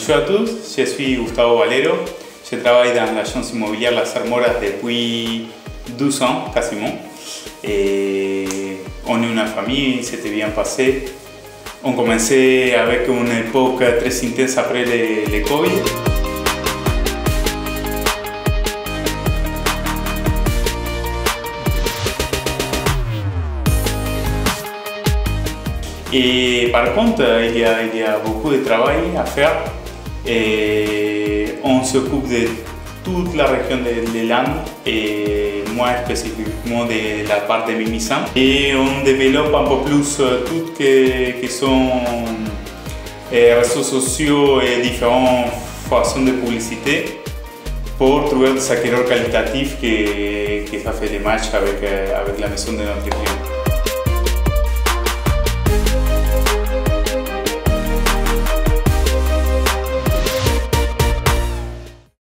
Bonjour à tous, je suis Gustavo Valero. Je travaille dans l'agence immobilière Las Armoras depuis 12 ans quasiment. Et on est une famille, c'était bien passé. On commençait avec une époque très intense après le, le Covid. Et par contre, il y a, il y a beaucoup de travail à faire. Et on s'occupe de toute la région de, de Landes et moi spécifiquement de la part de Mimisan. Et on développe un peu plus tout ce qui sont les réseaux sociaux et différentes façons de publicité pour trouver des acquéreurs qualitatifs qui, qui fait des matchs avec, avec la maison de notre client.